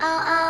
oh oh.